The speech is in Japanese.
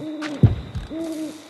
Mm-hmm.